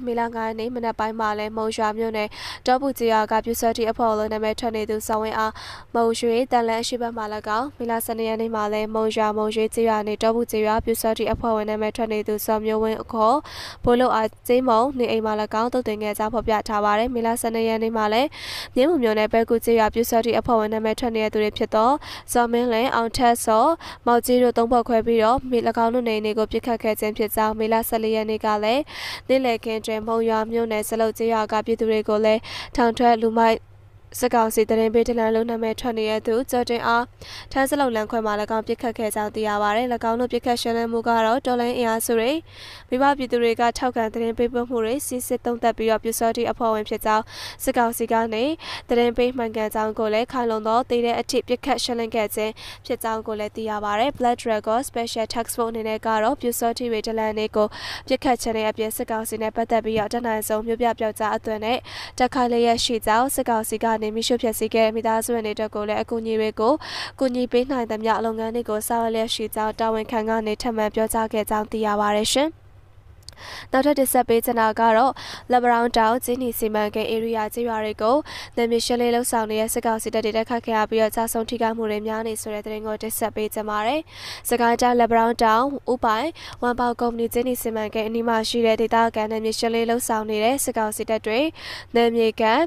။မေလ9ရက်နေ့မနက်ပိုင်းမှာလည်းမုံရွာမြို့နယ်တောပူကြီးရွာကပြူစောတီအဖွဲ့လုံးနာမည်ထွက်နေသူစောင်းဝင်းအားမုံရွှေတန်လန်းအရှိဘက်မှာ၎င်းမေလ12ရက်နေ့မှာလည်းမုံရွာမုံရွှေကြီးရွာနေတောပူကြီးရွာပြူစောတီအဖွဲ့ဝင်နာမည်ထွက်နေသူစောမျိုးဝင်းအခေါ်ဘိုးလို့အားကျေးမုံနေအိမ်မှာ၎င်းတုတ်တင်ငယ်ကြောင်းဖော်ပြထားပါတယ်။မေလ12ရက်နေ့မှာလည်းမြင်းမှုမျိုးနယ်ဘက်ကူကြီးရွာပြူစောတီအဖွဲ့ဝင်နာမည်ထွက်နေတဲ့သူတွေဖြစ်သောဇော်မင်းလင်းအောင်ထက်စောမောက်ကြီးတို့သုံးဖွဲ့ခွဲပြီးတော့မိ၎င်းတို့နေအိမ်ကိုပြစ်ခတ်ခဲ့ခြင်းဖြစ်ကြောင်းမေလ14ရက်နေ့ကလည်းနေ့လည်ခင်းတွင်မုံရွာမြို့နယ်စလုတ်ကျေးရွာကပြည်သူတွေကိုလည်းထောင်ထွက်လူမိုက် စကောင်စီတရင်ပေးတလန်လုံးနာမည်ထွက်နေတဲ့သူကျော်တင်အားထန်းစလုံးလန်ခွဲမှာ၎င်းပြစ်ခတ်ခဲ့ကြောင်းသိရပါတယ်။၎င်းတို့ပြစ်ခတ်ရှင်းလင်းမှုကတော့တော်လိုင်းအင်အားစုတွေမိဘပြည်သူတွေကထောက်ခံတရင်ပေးပို့မှုတွေစစ်စစ်သုံးသပ်ပြီးတော့ပြူစောတိအဖွဲ့ဝင်ဖြစ်ကြောင်းစကောင်စီကနေတရင်ပေးမှန်ကန်ကြောင်းကိုလည်းခိုင်လုံသောတည်တဲ့အထိပြစ်ခတ်ရှင်းလင်းခဲ့ခြင်းဖြစ်ကြောင်းကိုလည်းသိရပါတယ်။ Blood Dragon Special Task Force အနေနဲ့ကတော့ပြူစောတိတွေတလန်တွေကိုပြစ်ခတ်ခြင်းနဲ့အပြင်စကောင်စီနဲ့ပတ်သက်ပြီးတော့တနိုင်ဆုံးမြို့ပြပြောက်ကြားအသွင်နဲ့တက်ခိုင်လျက်ရှိကြောင်းစကောင်စီကနေမိရှုဖြစ်စေခဲ့မိသားစုဝင်တွေအတွက်ကိုလည်းအကူအညီတွေကိုကူညီပေးနိုင်သမျှလုပ်ငန်းတွေကိုဆောင်ရွက်လျက်ရှိကြောင်းတာဝန်ခံကနေထပ်မံပြောကြားခဲ့ကြောင်းသိရပါတယ်ရှင်။ နောက်ထပ်တစ်ဆက်ပေးချင်တာကတော့လဘရောင်တောင်ကျင်းနီစီမံကိန်းဧရိယာကျေးရွာတွေကိုနယ်မြေရှင်းလင်းလှုပ်ဆောင်နေတဲ့စစ်ကောင်စီတပ်တွေတက်ခတ်ခဲ့ရပြီးတော့ကြာဆုံးထိခိုက်မှုတွေများနေဆိုတဲ့သတင်းကိုတစ်ဆက်ပေးချင်ပါတယ်။စကိုင်းတိုင်းလဘရောင်တောင်ဥပိုင်ဝမ်ပေါကုမ္ပဏီကျင်းနီစီမံကိန်းအနီးမှာရှိတဲ့ဒေသခံနယ်မြေရှင်းလင်းလှုပ်ဆောင်နေတဲ့စစ်ကောင်စီတပ်တွေနယ်မြေကန်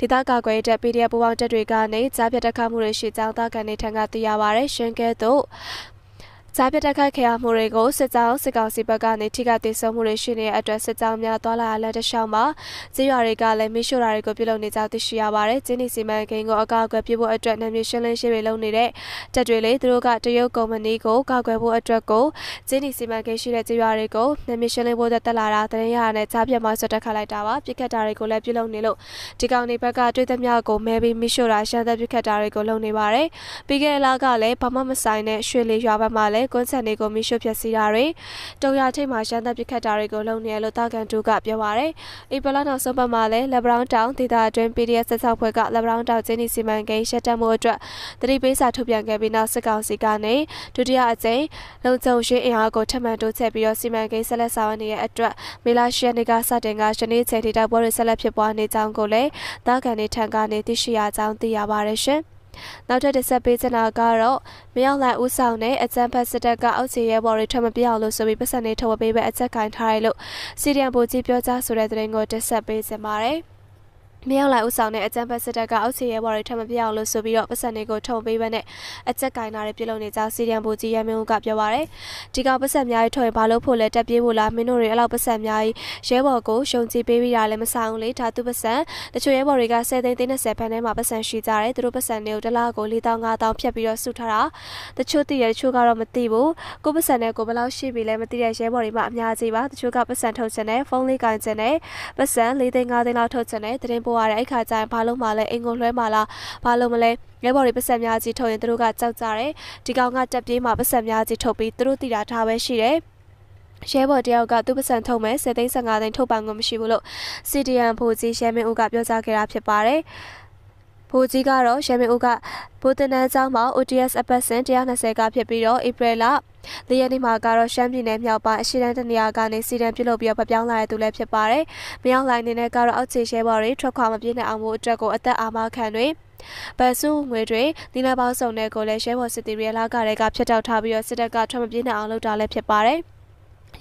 ဒေသကာကွယ်တပ် PDF ပူးပေါင်းတပ်တွေကနေကြားပြတ်တက်ခတ်မှုတွေရှိကြောင်းတာကန်နေထံကသိရပါတယ်။ရှင်ကဲတို့ ကြားပြတက်ခတ်ခဲ့ရမှုတွေကိုစစ်ကြောင်းစစ်ကောင်စီဘက်ကနေထိခိုက်ဒေဆုံးမှုတွေရှိနေတဲ့အတွက်စစ်ကြောင်းများသွာလာလမ်းတစ်လျှောက်မှာကျေးရွာတွေကလည်းမိရှို့တာတွေကိုပြုလုပ်နေကြသိရှိရပါတယ်။ကျင်းနီစီမံကိန်းကိုအကောက်အကွယ်ပြုဖို့အတွက်နာမည်ရှင်းလင်းရှင်းတွေလုပ်နေတဲ့တပ်တွေလေသူတို့ကတရုတ်ကုမ္ပဏီကိုကောက်ွယ်ဖို့အတွက်ကိုကျင်းနီစီမံကိန်းရှိတဲ့ကျေးရွာတွေကိုနာမည်ရှင်းလင်းဖို့တက်လာတာတရင်ရနဲ့ကြားပြတ်မှဆွတ်တက်ခတ်လိုက်တာပါ။ပြစ်ခတ်တာတွေကိုလည်းပြုလုပ်နေလို့ဒီကောင်တွေဘက်ကတွေ့သမျှကိုမဲပြီးမိရှို့တာရှမ်းသက်ပြစ်ခတ်တာတွေကိုလုပ်နေပါတယ်။ပြီးခဲ့တဲ့လကလည်းဘာမှမဆိုင်တဲ့ရွှေလီရွာဘက်မှာလည်းကွန်းဆက်တွေကိုမိရှုဖြစ်စီတာတွေတုံရထိတ်မှာရှမ်းသက်ပစ်ခတ်တာတွေကိုလုပ်နေလို့တာကန်တူကပြောပါရယ်ဧပြီလနောက်ဆုံးပတ်မှာလည်းလက်ဘရောင်းတောင်ဒေသအတွင်း PDF ဆက်ဆောက်ဖွဲ့ကလက်ဘရောင်းတောင်ကျင်းနီစီမံကိန်းရှက်တက်မှုအတွက်တတိပေးစာထုတ်ပြန်ခဲ့ပြီးနောက်စစ်ကောင်စီကနေဒုတိယအကြိမ်လုံခြုံရေးအင်အားကိုထပ်မံတိုးချဲ့ပြီးတော့စီမံကိန်းဆက်လက်ဆောင်နေတဲ့အတွက်မေလာရှန်နီကစတင်ကရှနေ့ချေတီတိုက်ပွဲတွေဆက်လက်ဖြစ်ပွားနေကြောင်းကိုလည်းတာကန်နေထံကနေသိရှိရကြောင်းသိရပါတယ်ရှင် နောက်ထပ်တစ်ဆက်ပေးချင်တာကတော့မရောက်လိုက်ဦးဆောင်တဲ့အကြံဖက်စစ်တပ်ကအောက်ခြေရဲဘော်တွေထွက်မပြအောင်လို့ဆိုပြီးပတ်စံနေထုတ်ပေးပဲအချက်ကင်ထားရလို့စီရီယံဘူကြီးပြောကြားဆိုတဲ့သတင်းကိုတစ်ဆက်ပေးချင်ပါတယ်။ မြောက်လိုက်ဦးဆောင်တဲ့အကြံဖက်စစ်တပ်ကအောက်ခြေရဲဘော်တွေထပ်မပြအောင်လို့ဆိုပြီးတော့ပတ်စံတွေကိုထုံပေးပဲနဲ့အကြက်ကင်နာတွေပြုလုပ်နေကြစီရန်ဘူကြီးရဲမင်းဦးကပြောပါရယ်ဒီကောင်ပတ်စံများကြီးထုတ်ရင်ဘာလို့ဖို့လဲတက်ပြေးဖို့လားမင်းတို့တွေအဲ့လောက်ပတ်စံများကြီးရဲဘော်ကိုရှုံကြည့်ပေးပြီးတာလည်းမဆောင်လေဒါသူပတ်စံတချို့ရဲဘော်တွေက10သိန်း30ဖန်ထဲမှာပတ်စံရှိကြတယ်သူတို့ပတ်စံတွေကိုတစ်လကို4000 5000ဖြတ်ပြီးတော့စုထားတာတချို့သိတယ်တချို့ကတော့မသိဘူးကိုပတ်စံနဲ့ကိုဘယ်လောက်ရှိပြီလဲမသိတဲ့ရဲဘော်တွေမှအများကြီးပါတချို့ကပတ်စံထုတ်ချင်တယ်ဖုန်းလေးကင်ချင်တယ်ပတ်စံ4သိန်း5သိန်းလောက်ထုတ်ချင်တယ်တရင်ပို့ရတယ်အဲ့ခါကျရင်ဘာလို့မှလဲအင်ကိုလွှဲမှလားဘာလို့မလဲရဲဘော်တွေပတ်စံများကြီးထုတ်ရင်သူတို့ကကြောက်ကြတယ်ဒီကောင်ကတက်ပြေးမှာပတ်စံများကြီးထုတ်ပြီးသူတို့တည်တာထားပဲရှိတယ်ရဲဘော်တယောက်ကသူ့ပစံထုတ်မယ်7သိန်း15သိန်းထုတ်ပန်ကိုမရှိဘူးလို့ CDN ဖိုကြီးရဲမင်းဦးကပြောကြားခဲ့တာဖြစ်ပါတယ်။ ဖိုကြီးကတော့ရဲမင်းဦးကဘိုးတင်နန်းကျောင်းမှာ ODS အပတ်စဉ်120ကဖြစ်ပြီးတော့ဧပြီလ၄ရက်နေ့မှာကတော့ရှမ်းပြည်နယ်မြောက်ပိုင်းအရှိတန်းတနေရာကနေစီဒန်ပြုတ်လုပ်ပြီးတော့ပြောင်းလာတဲ့သူလည်းဖြစ်ပါတယ်။မြောက်လိုင်းနေနဲ့ကတော့အောက်ခြေရဲဘော်တွေထွက်ခွာမပြေးနိုင်အောင်မို့အတွက်ကိုအသက်အာမခံတွေဗတ်စုငွေတွေဒီနေ့ပေါင်းစုံတဲ့ကိုလည်းရဲဘော်စစ်တီရီလာကလည်းကဖျက်တောက်ထားပြီးတော့စစ်တပ်ကထွက်မပြေးနိုင်အောင်လုပ်တာလည်းဖြစ်ပါတယ်။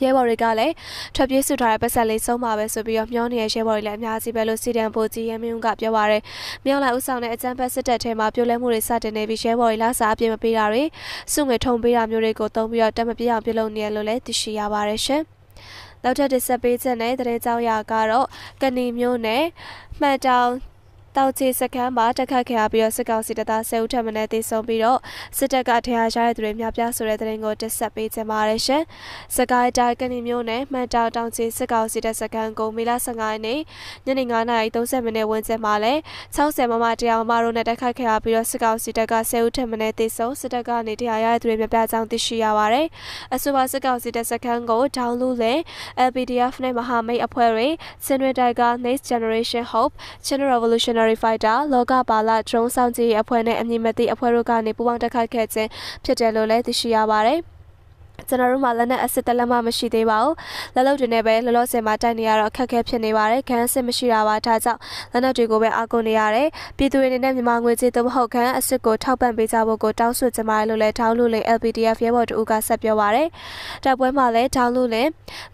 ရဲဘော်တွေကလည်းထွက်ပြေးစုထားတဲ့ပတ်စံလေးဆုံးပါပဲဆိုပြီးတော့မျောနေတဲ့ရဲဘော်တွေလည်းအများကြီးပဲလို့စီဒန်ပိုကြီးရဲမင်းကပြောပါရယ်မြောက်လိုက်ဦးဆောင်တဲ့အကြမ်းဖက်စစ်တပ်ထဲမှာပြိုလဲမှုတွေစတင်နေပြီးရဲဘော်တွေလာစားအပြည့်မပေးတာတွေစုငွေထုံပေးတာမျိုးတွေကိုတုံးပြီးတော့တမပြအောင်ပြုလုပ်နေရလို့လည်းသိရှိရပါတယ်ရှင်နောက်ထပ်တစ်ဆက်ပေးချက်နဲ့တရေကြောင်းရာကတော့ကဏီမျိုးနဲ့မှန်တောင် တောက်ချေစခန်းမှာတက်ခတ်ခဲ့ရပြီးတော့စစ်ကောင်စီတပ်သား10ဦးထပ်မံတေဆုံးပြီးတော့စစ်တပ်ကထရရှားတဲ့သူတွေများပြားဆိုတဲ့သတင်းကိုတက်ဆက်ပေးကြပါရရှင်။စကိုင်းတိုင်းကနေမျိုးနဲ့မှန်တောင်တောင်ချေစစ်ကောင်စီတပ်စခန်းကိုမေလ15ရက်နေ့ညနေ9:30မိနစ်ဝန်းကျင်မှာလဲ60မမတရားမမတို့နဲ့တက်ခတ်ခဲ့ရပြီးတော့စစ်ကောင်စီတပ်က10ဦးထပ်မံတေဆုံးစစ်တပ်ကနေထရရတဲ့သူတွေများပြားကြောင်းသိရှိရပါတယ်။အဆိုပါစစ်ကောင်စီတပ်စခန်းကိုဒေါင်းလူလင် LPDF နဲ့မဟာမိတ်အဖွဲ့တွေစင်ရတိုက်က Next Generation Hope Channel Revolution Revolutionary Fighter လောကပါလ drone စောင့်ကြည့်ရေးအဖွဲ့နဲ့အမည်မသိအဖွဲ့တို့ကနေပူးပေါင်းတိုက်ခိုက်ခဲ့ခြင်းဖြစ်တယ်လို့လည်းသိရှိရပါတယ်။ ကျွန်တော်တို့မှာလက်နက်အစစ်တလက်မှမရှိသေးပါဘူးလက်လုံးတွေနဲ့ပဲလောလောဆယ်မှာတိုက်နေရတော့အခက်အခဲဖြစ်နေပါတယ်ခန်းအစစ်မရှိတာပါဒါကြောင့်လက်နက်တွေကိုပဲအားကိုးနေရတယ်ပြည်သူတွေအနေနဲ့မြန်မာငွေကြေးသို့မဟုတ်ခန်းအစစ်ကိုထောက်ပံ့ပေးကြဖို့ကိုတောင်းဆိုကြပါတယ်လို့လည်းထောင်းလို့လေ LPDF ရဲဘော်တို့ကဆက်ပြောပါတယ်တိုက်ပွဲမှာလည်းထောင်းလို့လေ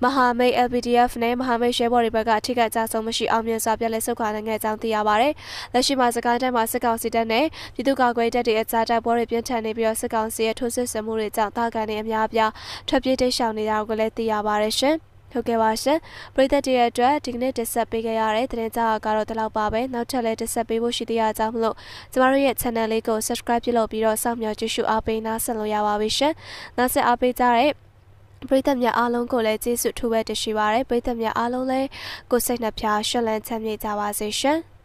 မဟာမိတ် LPDF နဲ့မဟာမိတ်ရဲဘော်တွေဘက်ကအထိကကြဆုံးမရှိအောင်မြင်စွာပြန်လည်ဆုတ်ခွာနိုင်ခဲ့ကြောင်းသိရပါတယ်လက်ရှိမှာစကိုင်းတိုင်းမှာစစ်ကောင်စီတပ်နဲ့ပြည်သူ့ကာကွယ်တပ်တွေအကြားတိုက်ပွဲတွေပြင်းထန်နေပြီးတော့စစ်ကောင်စီရဲ့ထိုးစစ်ဆင်မှုတွေကြောင့်တာကန်တွေအများအပြားထွက်ပြေးတိတ်ရှောင်နေတာကိုလည်းသိရပါတယ်ရှင်။ဟုတ်ကဲ့ပါရှင်။ပရိသတ်တွေအတွက်ဒီကနေ့တင်ဆက်ပေးခဲ့ရတဲ့သတင်းကြားကတော့ဒီလောက်ပါပဲ။နောက်ထပ်လည်းတင်ဆက်ပေးဖို့ရှိသေးရကြောင်းမလို့ကျမတို့ရဲ့ channel လေးကို subscribe ပြုလုပ်ပြီးတော့စောင့်မျှော်ကြည့်ရှုအားပေးနားဆင်လို့ရပါပြီရှင်။နောက်ဆက်အားပေးကြတဲ့ပရိသတ်များအားလုံးကိုလည်းကျေးဇူးထူးပဲတင်ရှိပါရယ်ပရိသတ်များအားလုံးလည်းကိုစိတ်နှပြရှင်းလန်းချမ်းမြေ့ကြပါစေရှင်။